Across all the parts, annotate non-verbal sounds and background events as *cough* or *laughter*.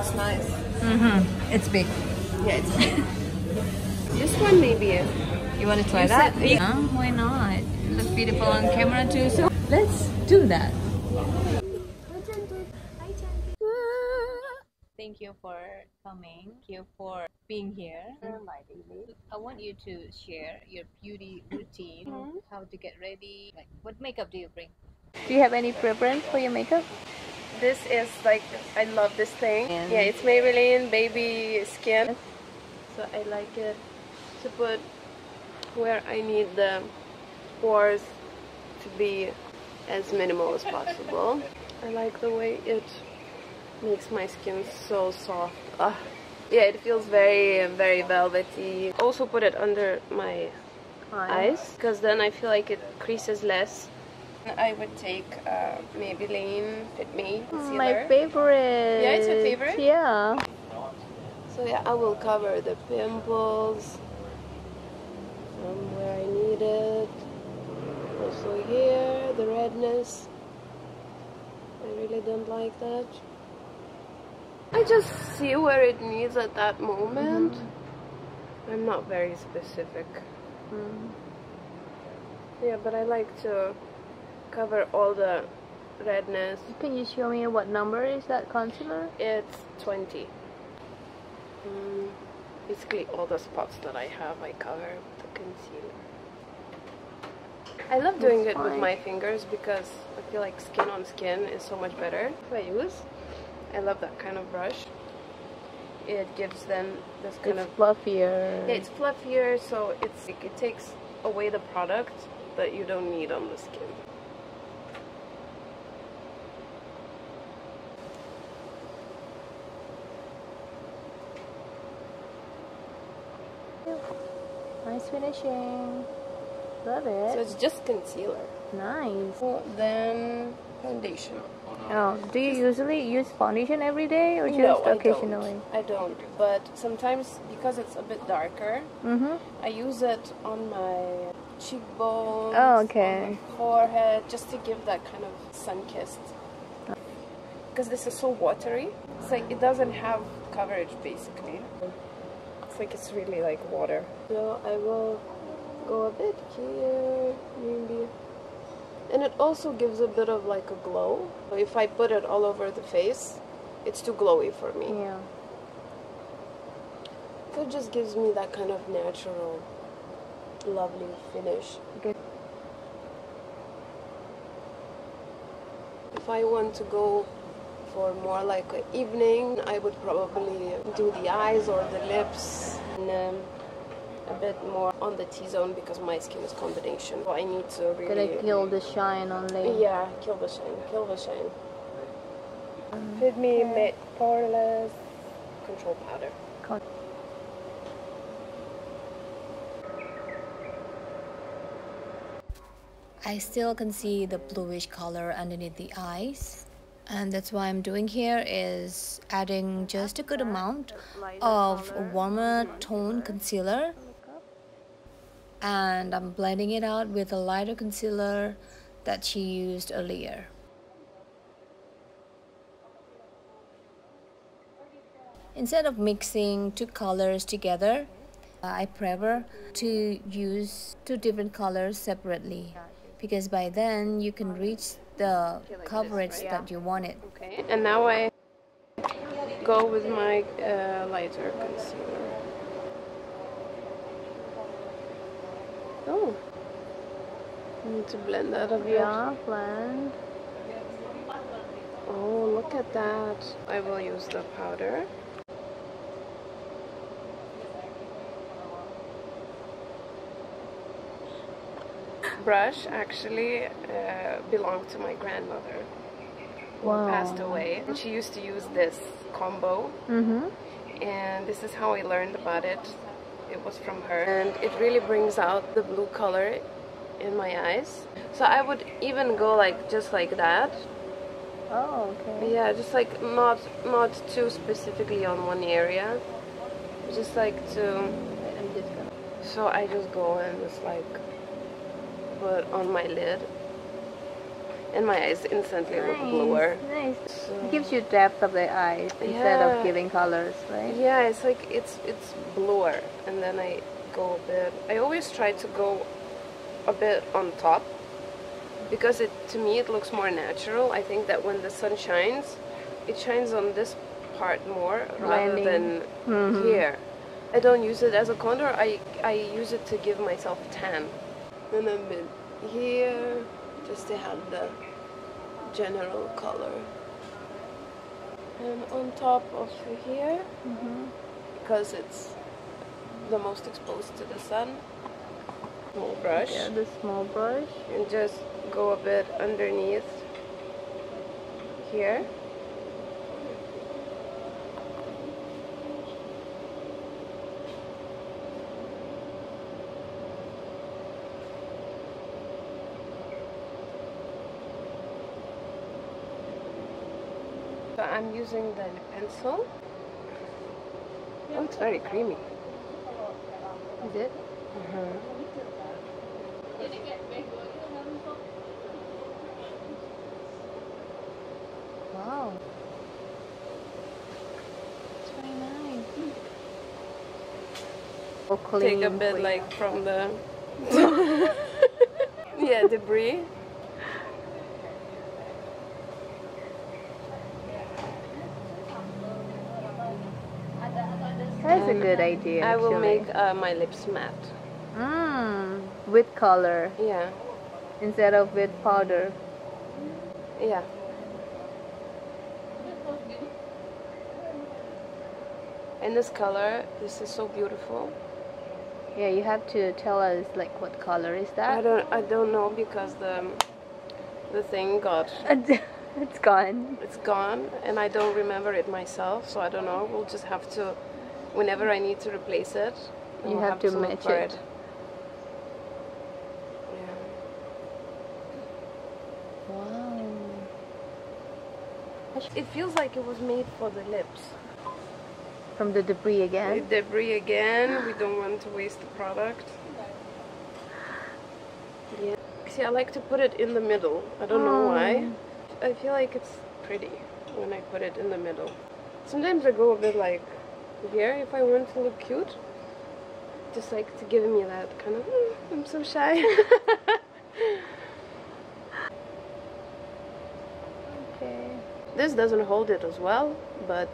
It's nice. Mm-hmm. It's big. Yeah, it's big. *laughs* this one maybe. You want to try You that? said- Yeah. Why not? It looks beautiful on camera too. So let's do that. Thank you for coming. Thank you for being here. I want you to share your beauty routine, Mhm. how to get ready. Like, what makeup do you bring? Do you have any preference for your makeup? This is like I love this thing. And- Yeah, it's Maybelline Baby Skin. So I like it to put where I need the pores to be as minimal as possible. I like the way it makes my skin so soft. Ah. Yeah, it feels very, very velvety. Also put it under my eyes because then I feel like it creases less. I would take uh, Maybelline Fit Me concealer. My favorite. Yeah, it's your favorite? Yeah. So yeah, I will cover the pimples from where I need it. Also here, the redness. I really don't like that. I just see where it needs at that moment. I'm not very specific. Yeah, but I like to cover all the redness. Can you show me what number is that concealer? It's 20. Mm, basically, all the spots that I have, I cover with the concealer. I love doing That's it with my fingers because I feel like skin on skin is so much better. I use, I love that kind of brush. It gives them this kind It's of fluffier. yeah, it's fluffier, so it's like, it takes away the product that you don't need on the skin. Nice finishing. Love it. So it's just concealer. nice. Well, then foundation. Oh, do you usually use foundation every day or just no, occasionally? I don't. I don't. But sometimes because it's a bit darker, Mm-hmm. I use it on my cheekbones, Oh, on okay. my forehead, just to give that kind of sun-kissed. Because this is so watery, it's like it doesn't have coverage basically. It's like it's really like water. So I will go a bit here, maybe. And it also gives a bit of like a glow. If I put it all over the face, it's too glowy for me. Yeah. So it just gives me that kind of natural, lovely finish. Good. If I want to go for more like an evening, I would probably do the eyes or the lips and um, a bit more on the T-zone because my skin is combination. So I need to Gotta kill the shine only. Yeah, kill the shine, kill the shine. Fit me matte poreless control powder. Con- I still can see the bluish color underneath the eyes and that's why I'm doing here is adding just a good amount of warmer tone concealer and I'm blending it out with a lighter concealer that she used earlier. Instead of mixing two colors together, uh, I prefer to use two different colors separately because by then you can reach the coverage that you wanted. Okay, and now I go with my uh, lighter concealer. Oh, I need to blend that a bit. Yeah, blend. Oh, look at that. I will use the powder. Brush actually uh, belonged to my grandmother who Wow. passed away. And she used to use this combo Mm-hmm. and this is how I learned about it. It was from her, and it really brings out the blue color in my eyes. So I would even go like just like that. Oh, okay. Yeah, just like not not too specifically on one area. Just like to. I'm just gonna. So I just go and just like put on my lid. and my eyes instantly look bluer. Nice. So- It gives you depth of the eyes instead of giving colors, right? Yeah, it's like it's it's bluer, and then I go a bit. I always try to go a bit on top because it to me it looks more natural. I think that when the sun shines, it shines on this part more rather Blending. than Mhm. here. I don't use it as a contour. I I use it to give myself tan, and a bit here just to have the general color. And on top of here, Mm-hmm. because it's the most exposed to the sun, small brush, Yeah, the small brush. and just go a bit underneath here. So I'm using the pencil. Oh, it's very creamy. Is it? Uh-huh. Wow. It's very nice. Oh, Take a bit clean. like from the *laughs* *laughs* yeah debris. That's a and good idea. I will actually. make uh, my lips matte. Mm, with color Yeah, instead of with powder. yeah. And this color, this is so beautiful. Yeah, you have to tell us like what color is that? I don't, I don't know because the the thing got *laughs* it's gone. it's gone, and I don't remember it myself. So I don't know. We'll just have to, whenever I need to replace it, You have to match it. Yeah. Wow. It feels like it was made for the lips. From the debris again. Debris again. We don't want to waste the product. Yeah. See, I like to put it in the middle. I don't know why. Oh. I feel like it's pretty when I put it in the middle. Sometimes I go a bit like here if I want to look cute. Just like to give me that kind of, "Mm, I'm so shy. *laughs* Okay. this doesn't hold it as well, but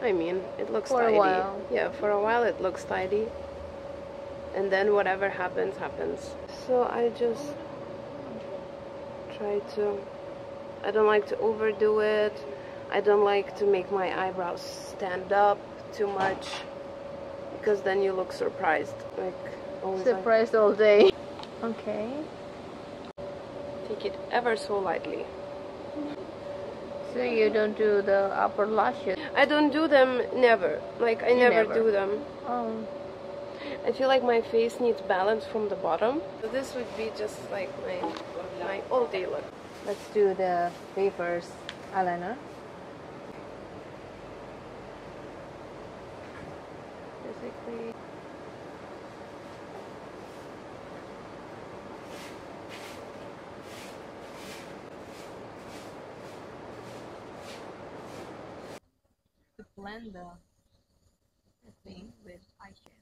I mean, it looks For a tidy. while. Yeah, for a while it looks tidy. And then whatever happens, happens. So I just try to. I don't like to overdo it. I don't like to make my eyebrows stand up too much because then you look surprised. Like Surprised all day. *laughs* Okay. take it ever so lightly. So you don't do the upper lashes. I don't do them never. Like I never, never. do them. Oh. I feel like my face needs balance from the bottom. So this would be just like my my all day look. Let's do the reverse eyeliner. Basically. To blend the thing with eyeshadow.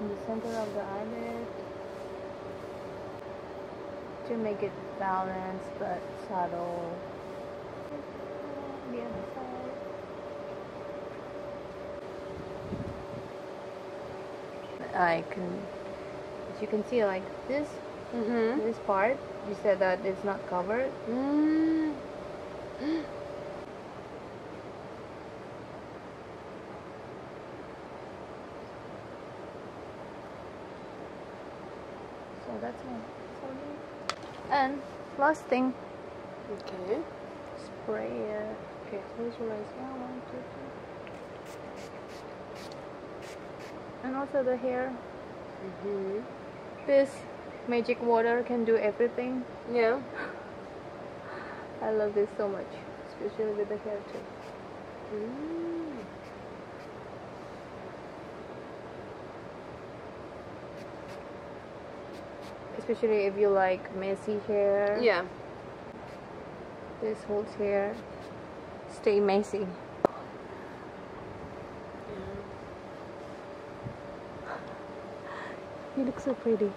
In the center of the eyelid to make it balanced but subtle. The other side. I can, as you can see, like this Mm-hmm. This part, you said that it's not covered. Mm. *gasps* So that's all. And last thing, Okay. spray. Uh, okay, close your eyes. Yeah, one, two, three. And also the hair. Mm-hmm. This magic water can do everything. Yeah. I love this so much, especially with the hair too. Mm. Especially if you like messy hair. Yeah. This holds hair. Stay messy. *laughs* You look so pretty.